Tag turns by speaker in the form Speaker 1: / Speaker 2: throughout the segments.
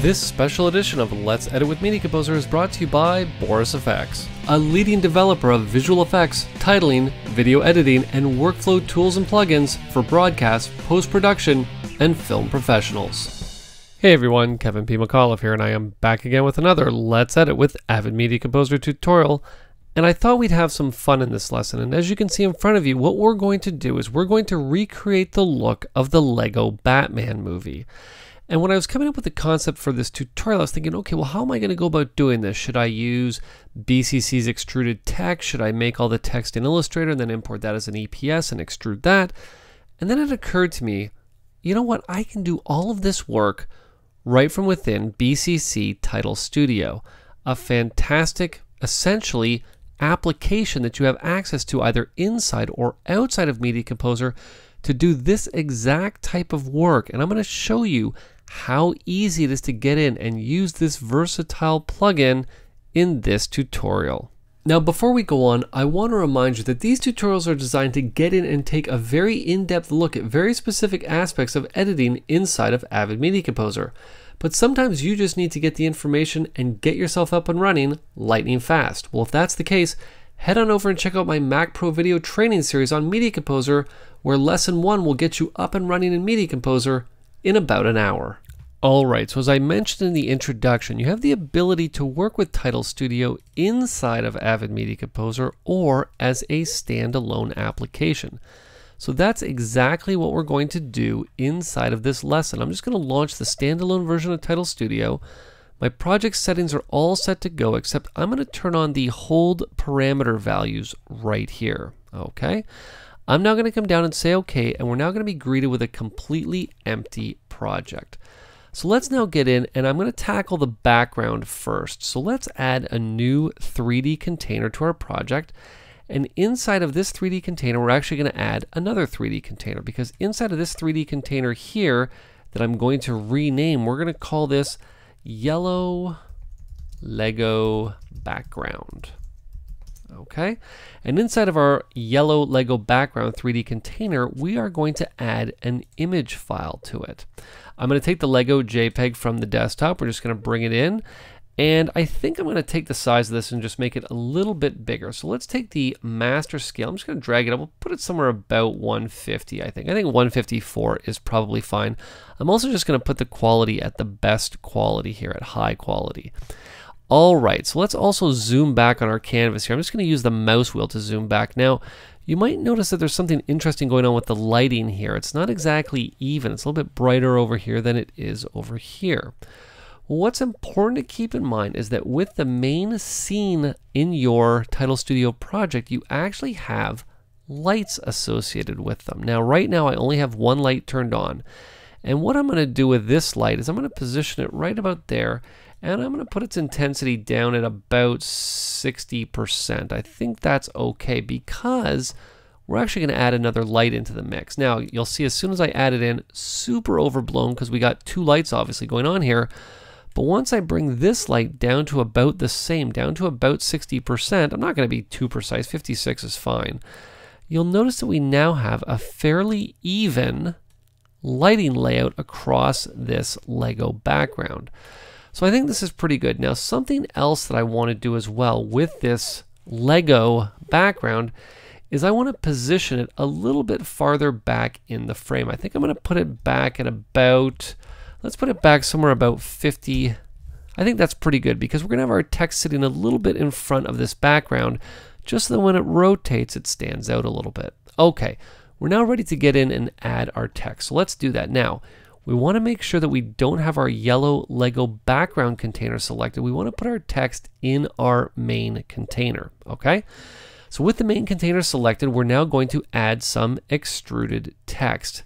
Speaker 1: This special edition of Let's Edit with Media Composer is brought to you by Boris Effects, a leading developer of visual effects, titling, video editing, and workflow tools and plugins for broadcast, post production, and film professionals. Hey everyone, Kevin P. McAuliffe here, and I am back again with another Let's Edit with Avid Media Composer tutorial. And I thought we'd have some fun in this lesson. And as you can see in front of you, what we're going to do is we're going to recreate the look of the Lego Batman movie. And when I was coming up with the concept for this tutorial, I was thinking, okay, well, how am I going to go about doing this? Should I use BCC's extruded text? Should I make all the text in Illustrator and then import that as an EPS and extrude that? And then it occurred to me, you know what? I can do all of this work right from within BCC Title Studio, a fantastic, essentially, application that you have access to either inside or outside of Media Composer to do this exact type of work. And I'm going to show you how easy it is to get in and use this versatile plugin in this tutorial. Now before we go on, I want to remind you that these tutorials are designed to get in and take a very in-depth look at very specific aspects of editing inside of Avid Media Composer. But sometimes you just need to get the information and get yourself up and running lightning fast. Well, if that's the case, head on over and check out my macProVideo training series on Media Composer where lesson one will get you up and running in Media Composer in about an hour. Alright, so as I mentioned in the introduction, you have the ability to work with Title Studio inside of Avid Media Composer or as a standalone application. So that's exactly what we're going to do inside of this lesson. I'm just going to launch the standalone version of Title Studio. My project settings are all set to go, except I'm going to turn on the hold parameter values right here. Okay. I'm now going to come down and say okay, and we're now going to be greeted with a completely empty project. So let's now get in and I'm going to tackle the background first. So let's add a new 3D container to our project. And inside of this 3D container, we're actually going to add another 3D container because inside of this 3D container here that I'm going to rename, we're going to call this yellow Lego background. Okay, and inside of our yellow Lego background 3D container, we are going to add an image file to it. I'm going to take the Lego JPEG from the desktop, we're just going to bring it in, and I think I'm going to take the size of this and just make it a little bit bigger. So let's take the master scale. I'm just going to drag it up. We'll put it somewhere about 150, I think. I think 154 is probably fine. I'm also just going to put the quality at the best quality here, at high quality. All right, so let's also zoom back on our canvas here. I'm just going to use the mouse wheel to zoom back. Now, you might notice that there's something interesting going on with the lighting here. It's not exactly even. It's a little bit brighter over here than it is over here. What's important to keep in mind is that with the main scene in your Title Studio project, you actually have lights associated with them. Now, right now, I only have one light turned on. And what I'm going to do with this light is I'm going to position it right about there and I'm going to put its intensity down at about 60%. I think that's okay because we're actually going to add another light into the mix. Now, you'll see as soon as I add it in, super overblown because we got two lights obviously going on here. But once I bring this light down to about the same, down to about 60%, I'm not going to be too precise, 56 is fine. You'll notice that we now have a fairly even lighting layout across this Lego background. So I think this is pretty good. Now something else that I want to do as well with this Lego background is I want to position it a little bit farther back in the frame. I think I'm going to put it back at about, let's put it back somewhere about 50. I think that's pretty good because we're going to have our text sitting a little bit in front of this background just so that when it rotates it stands out a little bit. Okay, we're now ready to get in and add our text. So let's do that now. We want to make sure that we don't have our yellow Lego background container selected. We want to put our text in our main container, okay? So with the main container selected, we're now going to add some extruded text.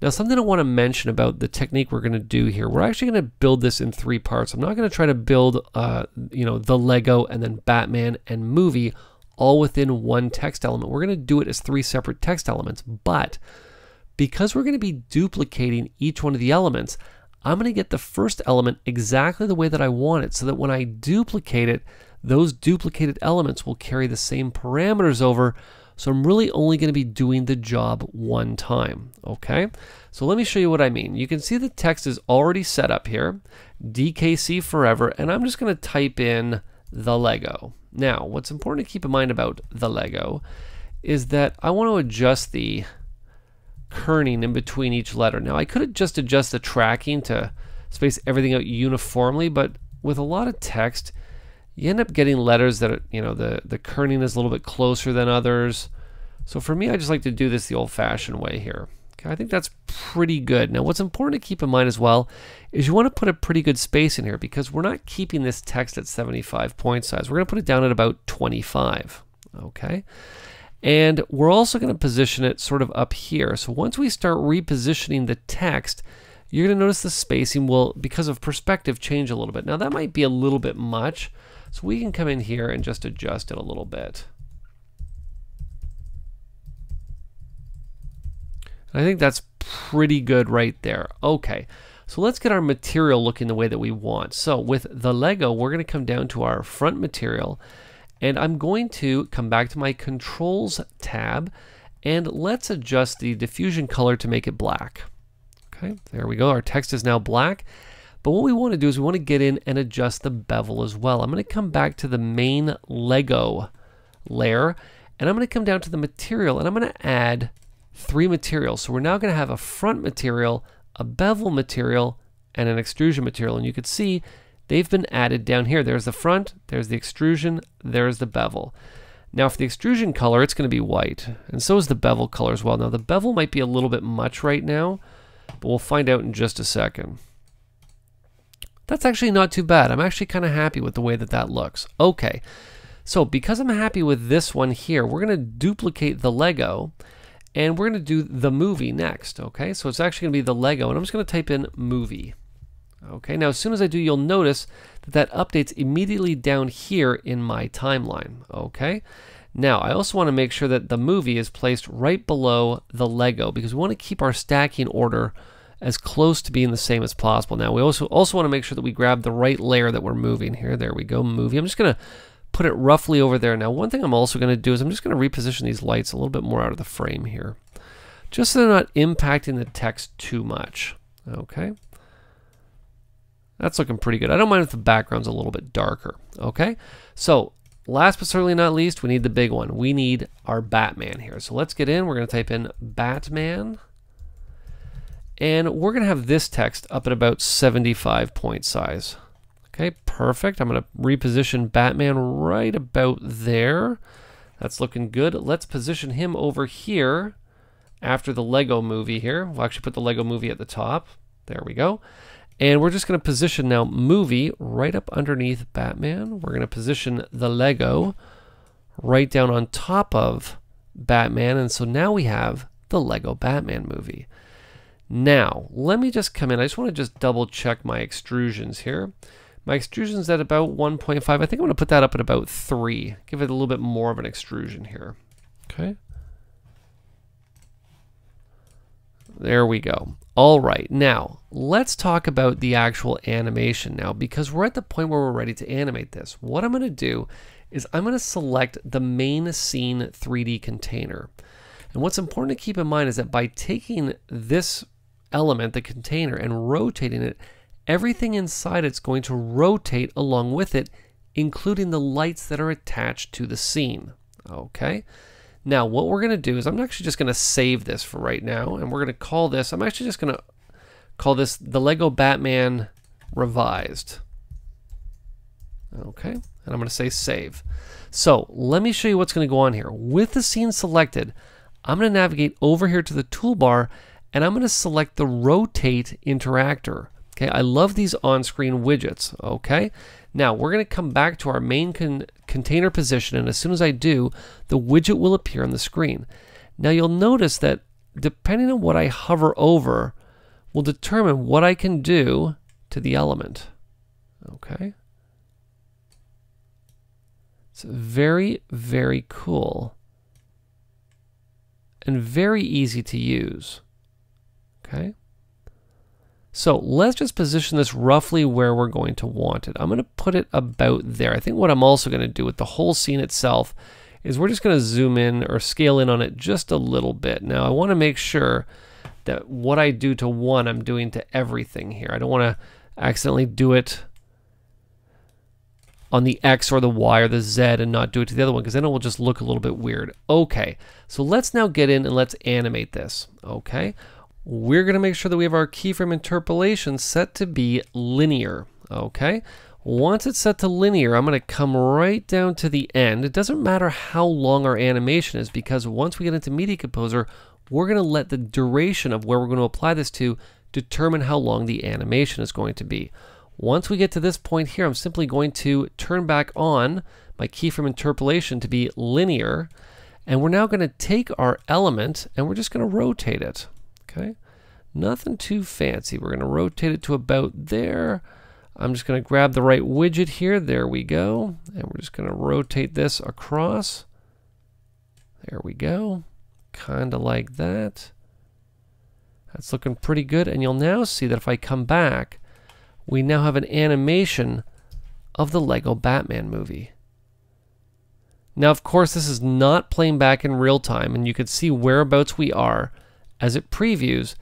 Speaker 1: Now something I want to mention about the technique we're going to do here, we're actually going to build this in three parts. I'm not going to try to build, uh, you know, the Lego and then Batman and movie all within one text element. We're going to do it as three separate text elements, but because we're going to be duplicating each one of the elements, I'm going to get the first element exactly the way that I want it so that when I duplicate it, those duplicated elements will carry the same parameters over. So I'm really only going to be doing the job one time. Okay, so let me show you what I mean. You can see the text is already set up here, DKC forever, and I'm just going to type in the Lego. Now, what's important to keep in mind about the Lego is that I want to adjust the kerning in between each letter. Now I could just adjust the tracking to space everything out uniformly, but with a lot of text, you end up getting letters that are, you know, the, the kerning is a little bit closer than others. So for me, I just like to do this the old fashioned way here. Okay, I think that's pretty good. Now what's important to keep in mind as well is you want to put a pretty good space in here because we're not keeping this text at 75 point size. We're going to put it down at about 25. Okay. And we're also going to position it sort of up here. So once we start repositioning the text, you're going to notice the spacing will, because of perspective, change a little bit. Now that might be a little bit much, so we can come in here and just adjust it a little bit. And I think that's pretty good right there. Okay, so let's get our material looking the way that we want. So with the Lego, we're going to come down to our front material, and I'm going to come back to my controls tab and let's adjust the diffusion color to make it black. Okay, there we go. Our text is now black. But what we want to do is we want to get in and adjust the bevel as well. I'm going to come back to the main Lego layer and I'm going to come down to the material and I'm going to add three materials. So we're now going to have a front material, a bevel material, and an extrusion material. And you can see They've been added down here. There's the front, there's the extrusion, there's the bevel. Now for the extrusion color, it's going to be white, and so is the bevel color as well. Now the bevel might be a little bit much right now, but we'll find out in just a second. That's actually not too bad. I'm actually kind of happy with the way that that looks. Okay, so because I'm happy with this one here, we're going to duplicate the Lego, and we're going to do the movie next, okay? So it's actually going to be the Lego, and I'm just going to type in movie. Okay, now as soon as I do, you'll notice that that updates immediately down here in my timeline. Okay, now I also want to make sure that the movie is placed right below the Lego because we want to keep our stacking order as close to being the same as possible. Now we also also want to make sure that we grab the right layer that we're moving here. There we go, movie. I'm just going to put it roughly over there. Now one thing I'm also going to do is I'm just going to reposition these lights a little bit more out of the frame here. Just so they're not impacting the text too much. Okay. That's looking pretty good. I don't mind if the background's a little bit darker, okay? So last but certainly not least, we need the big one. We need our Batman here. So let's get in. We're going to type in Batman. And we're going to have this text up at about 75 point size. Okay, perfect. I'm going to reposition Batman right about there. That's looking good. Let's position him over here after the Lego movie here. We'll actually put the Lego movie at the top. There we go. And we're just going to position now movie right up underneath Batman. We're going to position the Lego right down on top of Batman. And so now we have the Lego Batman movie. Now, let me just come in. I just want to just double check my extrusions here. My extrusion's at about 1.5. I think I'm going to put that up at about 3. Give it a little bit more of an extrusion here. Okay. There we go. All right, now let's talk about the actual animation now because we're at the point where we're ready to animate this. What I'm going to do is I'm going to select the main scene 3D container. And what's important to keep in mind is that by taking this element, the container, and rotating it, everything inside it's going to rotate along with it, including the lights that are attached to the scene. Okay. Now, what we're going to do is I'm actually just going to save this for right now, and we're going to call this, I'm actually just going to call this the Lego Batman Revised. Okay, and I'm going to say save. So let me show you what's going to go on here. With the scene selected, I'm going to navigate over here to the toolbar, and I'm going to select the Rotate Interactor. Okay, I love these on-screen widgets. Okay, now we're going to come back to our main con container position, and as soon as I do, the widget will appear on the screen. Now you'll notice that depending on what I hover over will determine what I can do to the element. Okay, it's very, very cool and very easy to use. Okay. So let's just position this roughly where we're going to want it. I'm going to put it about there. I think what I'm also going to do with the whole scene itself is we're just going to zoom in or scale in on it just a little bit. Now I want to make sure that what I do to one, I'm doing to everything here. I don't want to accidentally do it on the X or the Y or the Z and not do it to the other one because then it will just look a little bit weird. Okay, so let's now get in and let's animate this. Okay, we're going to make sure that we have our keyframe interpolation set to be linear. Okay. Once it's set to linear, I'm going to come right down to the end. It doesn't matter how long our animation is because once we get into Media Composer, we're going to let the duration of where we're going to apply this to determine how long the animation is going to be. Once we get to this point here, I'm simply going to turn back on my keyframe interpolation to be linear. And we're now going to take our element and we're just going to rotate it. Okay, nothing too fancy. We're going to rotate it to about there. I'm just going to grab the right widget here. There we go. And we're just going to rotate this across. There we go. Kind of like that. That's looking pretty good. And you'll now see that if I come back, we now have an animation of the Lego Batman movie. Now, of course, this is not playing back in real time, and you can see whereabouts we are as it previews,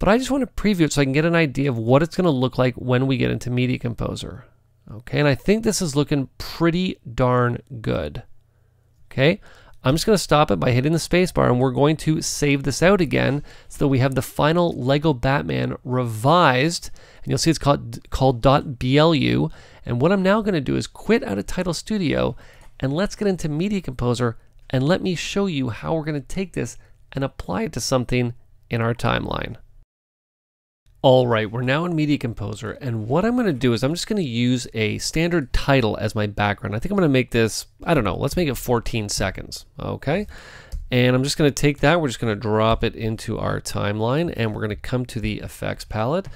Speaker 1: but I just want to preview it so I can get an idea of what it's going to look like when we get into Media Composer. Okay, and I think this is looking pretty darn good. Okay, I'm just going to stop it by hitting the spacebar and we're going to save this out again so that we have the final LEGO Batman revised. And you'll see it's called, called .blu. And what I'm now going to do is quit out of Title Studio and let's get into Media Composer and let me show you how we're going to take this and apply it to something in our timeline. All right, we're now in Media Composer, and what I'm going to do is I'm just going to use a standard title as my background. I think I'm going to make this, I don't know, let's make it 14 seconds, okay? And I'm just going to take that, we're just going to drop it into our timeline, and we're going to come to the effects palette,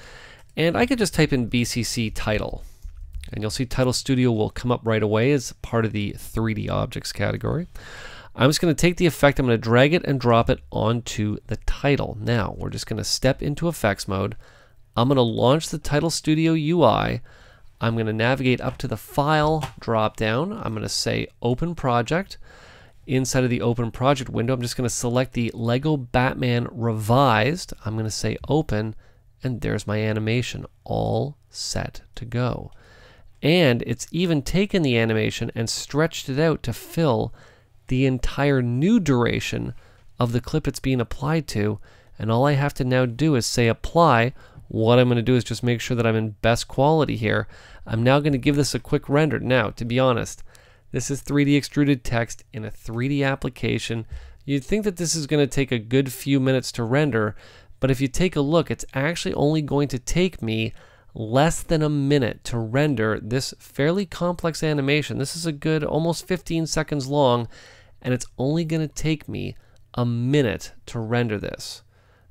Speaker 1: and I could just type in BCC title, and you'll see Title Studio will come up right away as part of the 3D objects category. I'm just going to take the effect, I'm going to drag it and drop it onto the title. Now, we're just going to step into effects mode. I'm going to launch the Title Studio UI. I'm going to navigate up to the File drop down. I'm going to say Open Project. Inside of the Open Project window, I'm just going to select the Lego Batman Revised. I'm going to say Open, and there's my animation all set to go. And it's even taken the animation and stretched it out to fill the entire new duration of the clip it's being applied to. And all I have to now do is say apply. What I'm going to do is just make sure that I'm in best quality here. I'm now going to give this a quick render. Now, to be honest, this is 3D extruded text in a 3D application. You'd think that this is going to take a good few minutes to render, but if you take a look, it's actually only going to take me less than a minute to render this fairly complex animation. This is a good almost 15 seconds long, and it's only going to take me a minute to render this.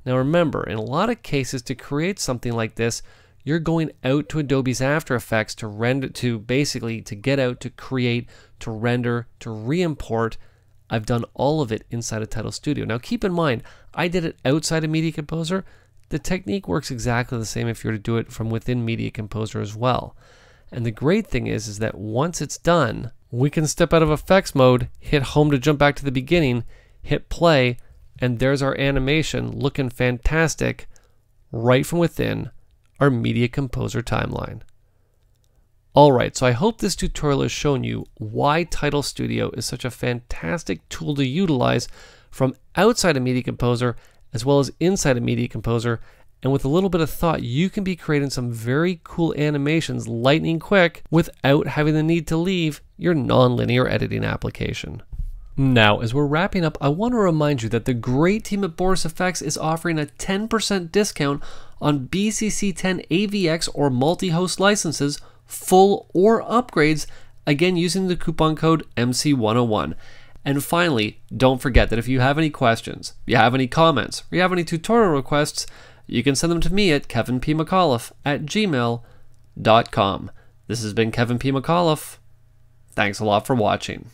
Speaker 1: Now remember, in a lot of cases to create something like this, you're going out to Adobe's After Effects to render to basically to get out to create, to render, to re-import. I've done all of it inside of Title Studio. Now keep in mind, I did it outside of Media Composer. The technique works exactly the same if you were to do it from within Media Composer as well. And the great thing is, is that once it's done, we can step out of effects mode, hit home to jump back to the beginning, hit play, and there's our animation looking fantastic right from within our Media Composer timeline. Alright, so I hope this tutorial has shown you why Title Studio is such a fantastic tool to utilize from outside of Media Composer as well as inside of Media Composer and with a little bit of thought, you can be creating some very cool animations lightning quick without having the need to leave your nonlinear editing application. Now, as we're wrapping up, I want to remind you that the great team at Boris Effects is offering a 10% discount on BCC10 AVX or multi host licenses, full or upgrades, again using the coupon code MC101. And finally, don't forget that if you have any questions, you have any comments, or you have any tutorial requests, you can send them to me at kevinpmcauliffe at gmail.com. This has been Kevin P. McAuliffe. Thanks a lot for watching.